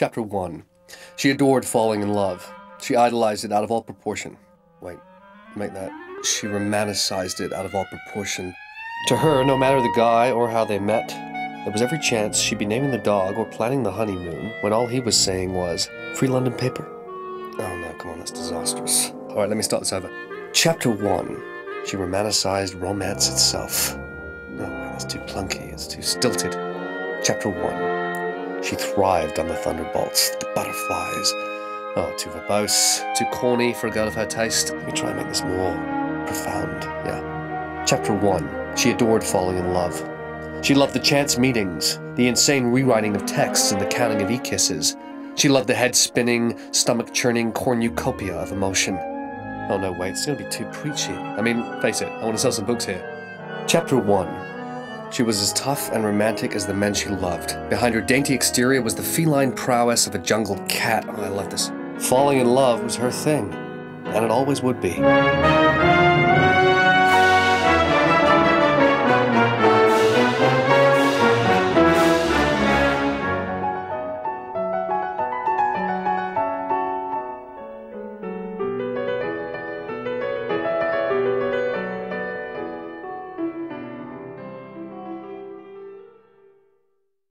Chapter 1. She adored falling in love. She idolized it out of all proportion. Wait, make that. She romanticized it out of all proportion. To her, no matter the guy or how they met, there was every chance she'd be naming the dog or planning the honeymoon when all he was saying was, Free London paper? Oh no, come on, that's disastrous. Alright, let me start this over. Chapter 1. She romanticized romance itself. No, wait, that's too plunky, it's too stilted. Chapter 1. She thrived on the thunderbolts, the butterflies. Oh, too verbose, too corny for a girl of her taste. Let me try and make this more profound, yeah. Chapter 1. She adored falling in love. She loved the chance meetings, the insane rewriting of texts and the counting of e-kisses. She loved the head spinning, stomach churning cornucopia of emotion. Oh no, wait, it's gonna be too preachy. I mean, face it, I want to sell some books here. Chapter 1. She was as tough and romantic as the men she loved. Behind her dainty exterior was the feline prowess of a jungle cat. Oh, I love this. Falling in love was her thing, and it always would be.